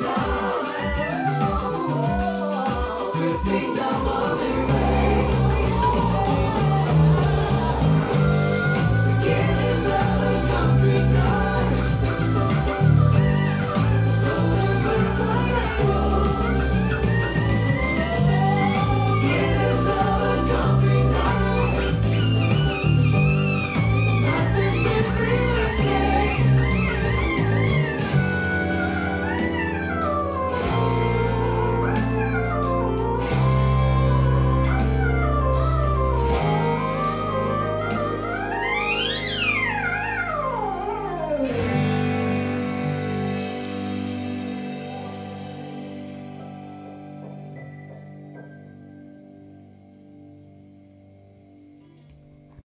Yeah.